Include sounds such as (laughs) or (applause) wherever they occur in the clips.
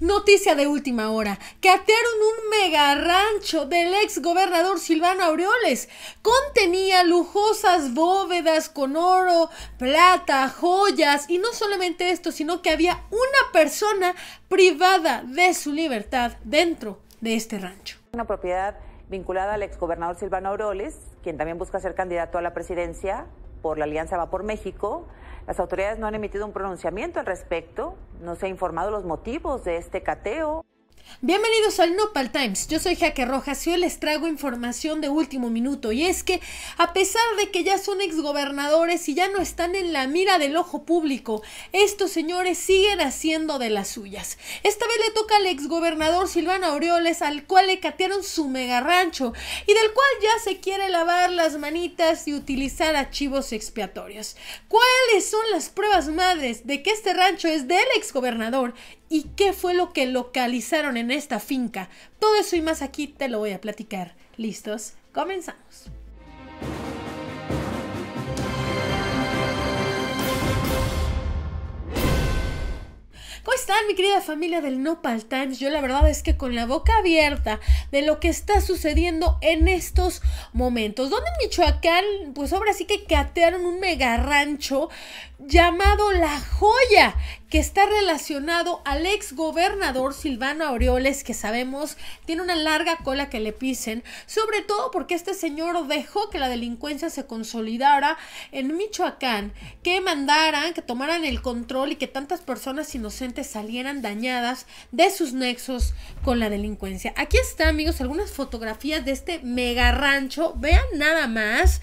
Noticia de última hora. Catearon un mega rancho del ex gobernador Silvano Aureoles. Contenía lujosas bóvedas con oro, plata, joyas y no solamente esto, sino que había una persona privada de su libertad dentro de este rancho. Una propiedad vinculada al ex gobernador Silvano Aureoles, quien también busca ser candidato a la presidencia por la Alianza Va por México. Las autoridades no han emitido un pronunciamiento al respecto, no se ha informado los motivos de este cateo. Bienvenidos al Nopal Times, yo soy Jaque Rojas y hoy les traigo información de último minuto y es que a pesar de que ya son exgobernadores y ya no están en la mira del ojo público, estos señores siguen haciendo de las suyas. Esta vez le toca al exgobernador Silvano Aureoles al cual le catearon su mega rancho y del cual ya se quiere lavar las manitas y utilizar archivos expiatorios. ¿Cuáles son las pruebas madres de que este rancho es del exgobernador y qué fue lo que localizaron en esta finca. Todo eso y más aquí te lo voy a platicar. ¿Listos? Comenzamos. ¿Cómo están, mi querida familia del Nopal Times? Yo la verdad es que con la boca abierta de lo que está sucediendo en estos momentos. Donde en Michoacán, pues ahora sí que catearon un mega rancho llamado La Joya, que está relacionado al ex gobernador Silvano Aureoles, que sabemos tiene una larga cola que le pisen, sobre todo porque este señor dejó que la delincuencia se consolidara en Michoacán, que mandaran, que tomaran el control y que tantas personas inocentes salieran dañadas de sus nexos con la delincuencia. Aquí está, amigos, algunas fotografías de este mega rancho, vean nada más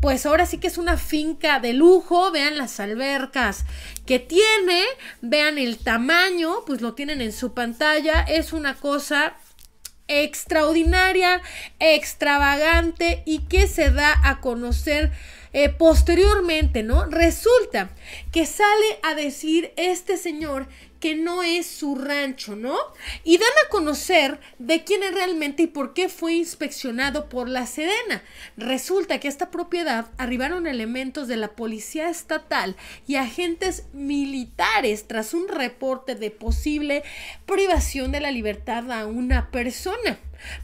pues ahora sí que es una finca de lujo, vean las albercas que tiene, vean el tamaño, pues lo tienen en su pantalla, es una cosa extraordinaria, extravagante y que se da a conocer eh, posteriormente, ¿no? Resulta que sale a decir este señor que no es su rancho, ¿no? Y dan a conocer de quién es realmente y por qué fue inspeccionado por la Sedena. Resulta que a esta propiedad arribaron elementos de la Policía Estatal y agentes militares tras un reporte de posible privación de la libertad a una persona.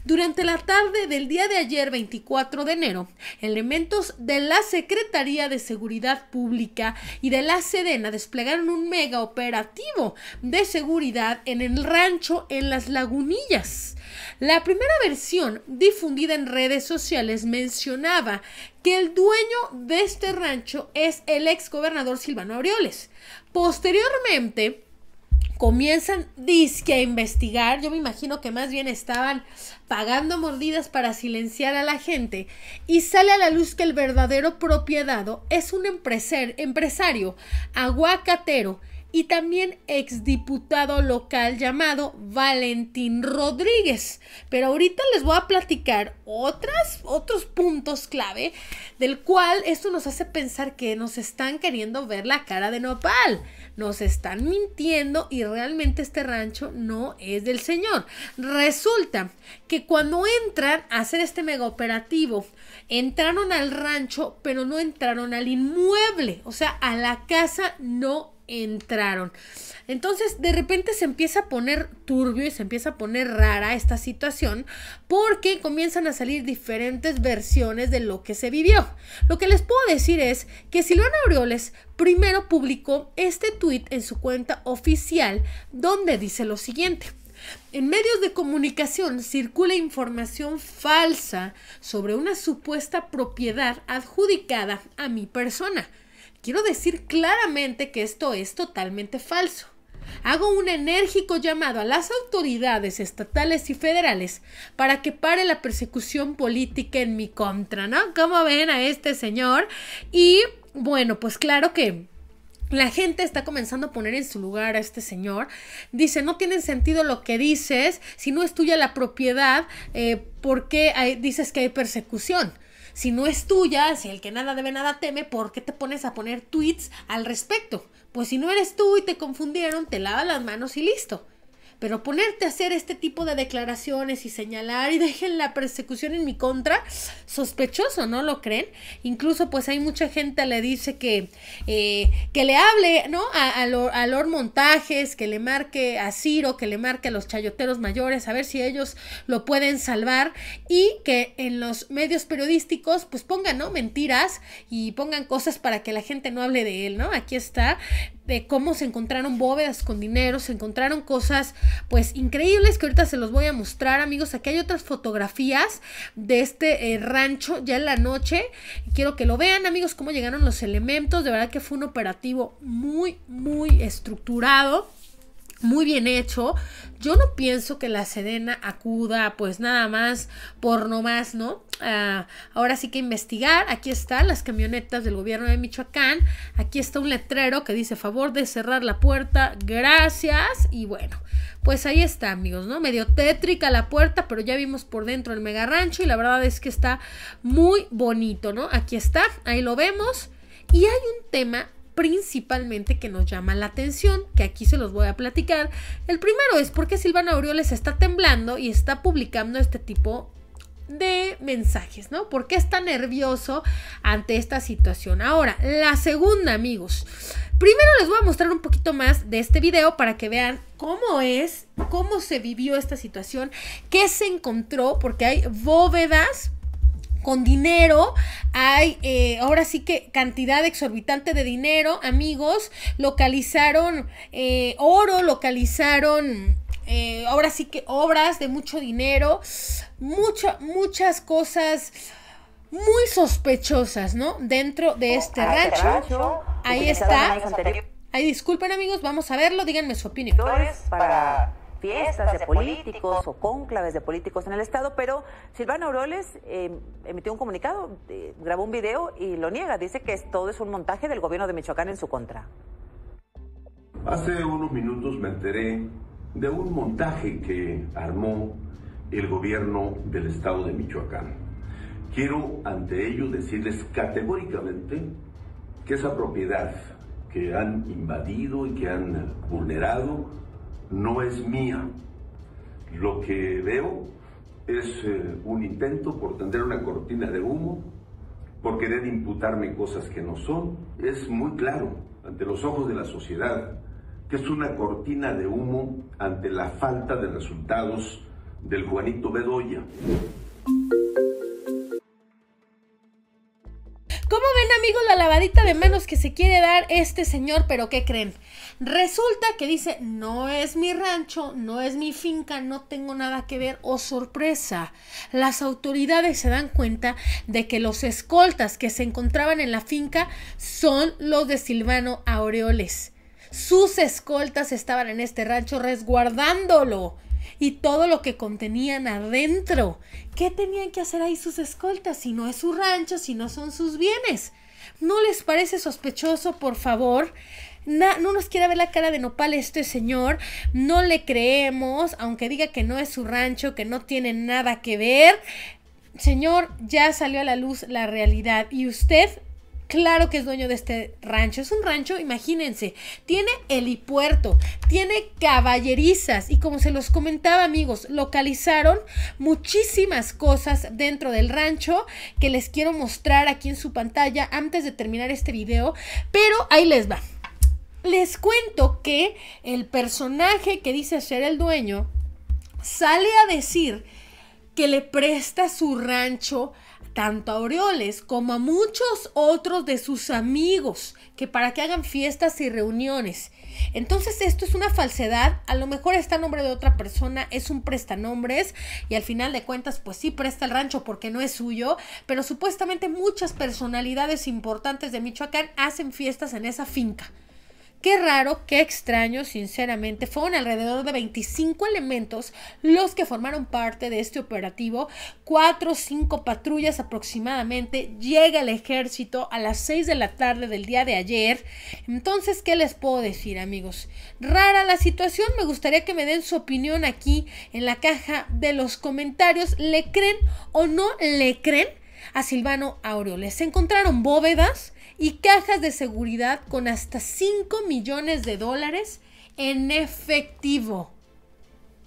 Durante la tarde del día de ayer, 24 de enero, elementos de la Secretaría de Seguridad Pública y de la Sedena desplegaron un mega operativo de seguridad en el rancho en las lagunillas. La primera versión difundida en redes sociales mencionaba que el dueño de este rancho es el ex gobernador Silvano Aureoles. Posteriormente, comienzan disque a investigar. Yo me imagino que más bien estaban pagando mordidas para silenciar a la gente. Y sale a la luz que el verdadero propiedad es un empresario aguacatero y también exdiputado local llamado Valentín Rodríguez. Pero ahorita les voy a platicar otras, otros puntos clave del cual esto nos hace pensar que nos están queriendo ver la cara de nopal. Nos están mintiendo y realmente este rancho no es del señor. Resulta que cuando entran a hacer este mega operativo, entraron al rancho, pero no entraron al inmueble, o sea, a la casa no entraron. Entonces, de repente se empieza a poner turbio y se empieza a poner rara esta situación porque comienzan a salir diferentes versiones de lo que se vivió. Lo que les puedo decir es que Silvana Aureoles primero publicó este tweet en su cuenta oficial donde dice lo siguiente. En medios de comunicación circula información falsa sobre una supuesta propiedad adjudicada a mi persona Quiero decir claramente que esto es totalmente falso. Hago un enérgico llamado a las autoridades estatales y federales para que pare la persecución política en mi contra, ¿no? ¿Cómo ven a este señor? Y bueno, pues claro que la gente está comenzando a poner en su lugar a este señor. Dice, no tiene sentido lo que dices, si no es tuya la propiedad, eh, ¿por qué dices que hay persecución? Si no es tuya, si el que nada debe nada teme, ¿por qué te pones a poner tweets al respecto? Pues si no eres tú y te confundieron, te lava las manos y listo. Pero ponerte a hacer este tipo de declaraciones y señalar y (laughs) dejen la persecución en mi contra, sospechoso, ¿no lo creen? Incluso pues hay mucha gente le dice que, eh, que le hable, ¿no? A, a, Montajes, que le marque a Ciro, que le marque a los chayoteros mayores, a ver si ellos lo pueden salvar y que en los medios periodísticos pues pongan, ¿no? Mentiras y pongan cosas para que la gente no hable de él, ¿no? Aquí está de cómo se encontraron bóvedas con dinero, se encontraron cosas pues increíbles que ahorita se los voy a mostrar amigos, aquí hay otras fotografías de este eh, rancho ya en la noche, quiero que lo vean amigos cómo llegaron los elementos, de verdad que fue un operativo muy muy estructurado muy bien hecho. Yo no pienso que la Sedena acuda pues nada más por no más, ¿no? Ah, ahora sí que investigar. Aquí están las camionetas del gobierno de Michoacán. Aquí está un letrero que dice favor de cerrar la puerta. Gracias. Y bueno, pues ahí está, amigos, ¿no? Medio tétrica la puerta, pero ya vimos por dentro el mega rancho y la verdad es que está muy bonito, ¿no? Aquí está, ahí lo vemos. Y hay un tema principalmente que nos llama la atención, que aquí se los voy a platicar. El primero es porque Silvana Aureoles está temblando y está publicando este tipo de mensajes, ¿no? ¿Por qué está nervioso ante esta situación? Ahora, la segunda, amigos. Primero les voy a mostrar un poquito más de este video para que vean cómo es, cómo se vivió esta situación, qué se encontró, porque hay bóvedas con dinero, hay eh, ahora sí que cantidad exorbitante de dinero, amigos, localizaron eh, oro, localizaron eh, ahora sí que obras de mucho dinero, mucho, muchas cosas muy sospechosas, ¿no? Dentro de este ah, rancho. Ahí está. Ahí disculpen amigos, vamos a verlo, díganme su opinión. Para fiestas de políticos o cónclaves de políticos en el Estado, pero Silvana Auroles eh, emitió un comunicado, eh, grabó un video y lo niega. Dice que todo es un montaje del gobierno de Michoacán en su contra. Hace unos minutos me enteré de un montaje que armó el gobierno del Estado de Michoacán. Quiero ante ello decirles categóricamente que esa propiedad que han invadido y que han vulnerado no es mía. Lo que veo es eh, un intento por tender una cortina de humo, por querer imputarme cosas que no son. Es muy claro ante los ojos de la sociedad que es una cortina de humo ante la falta de resultados del Juanito Bedoya. De manos que se quiere dar este señor? Pero ¿qué creen? Resulta que dice, no es mi rancho, no es mi finca, no tengo nada que ver. Oh, sorpresa. Las autoridades se dan cuenta de que los escoltas que se encontraban en la finca son los de Silvano Aureoles. Sus escoltas estaban en este rancho resguardándolo y todo lo que contenían adentro. ¿Qué tenían que hacer ahí sus escoltas si no es su rancho, si no son sus bienes? ¿No les parece sospechoso, por favor? no nos quiere ver la cara de nopal este señor, no le creemos, aunque diga que no es su rancho, que no tiene nada que ver. Señor, ya salió a la luz la realidad y usted claro que es dueño de este rancho. Es un rancho, imagínense, tiene helipuerto, tiene caballerizas y como se los comentaba amigos, localizaron muchísimas cosas dentro del rancho que les quiero mostrar aquí en su pantalla antes de terminar este video, pero ahí les va. Les cuento que el personaje que dice ser el dueño sale a decir que le presta su rancho tanto a Aureoles como a muchos otros de sus amigos, que para que hagan fiestas y reuniones. Entonces esto es una falsedad, a lo mejor está a nombre de otra persona, es un prestanombres y al final de cuentas pues sí presta el rancho porque no es suyo, pero supuestamente muchas personalidades importantes de Michoacán hacen fiestas en esa finca. Qué raro, qué extraño, sinceramente. Fueron alrededor de 25 elementos los que formaron parte de este operativo. Cuatro o cinco patrullas aproximadamente. Llega el ejército a las 6 de la tarde del día de ayer. Entonces, ¿qué les puedo decir, amigos? Rara la situación. Me gustaría que me den su opinión aquí en la caja de los comentarios. ¿Le creen o no le creen a Silvano Aureoles? ¿Se encontraron bóvedas? Y cajas de seguridad con hasta 5 millones de dólares en efectivo.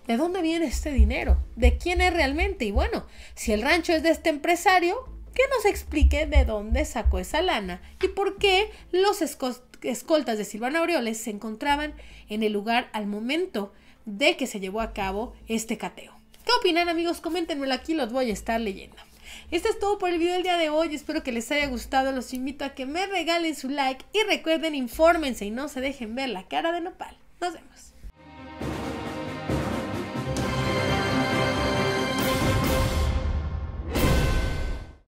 ¿De dónde viene este dinero? ¿De quién es realmente? Y bueno, si el rancho es de este empresario, que nos explique de dónde sacó esa lana y por qué los escoltas de Silvano Aureoles se encontraban en el lugar al momento de que se llevó a cabo este cateo. ¿Qué opinan amigos? Coméntenmelo aquí, los voy a estar leyendo. Esto es todo por el video del día de hoy, espero que les haya gustado, los invito a que me regalen su like y recuerden, infórmense y no se dejen ver la cara de nopal. Nos vemos.